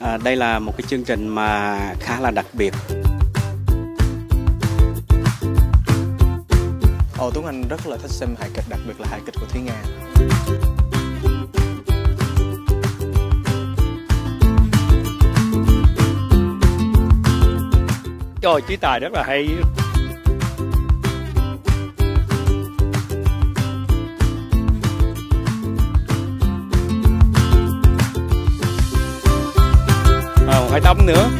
À, đây là một cái chương trình mà khá là đặc biệt. Ồ Tuấn Anh rất là thích xem hài kịch, đặc biệt là hài kịch của Thúy Nga. Trời, trí tài rất là hay. Đông nữa.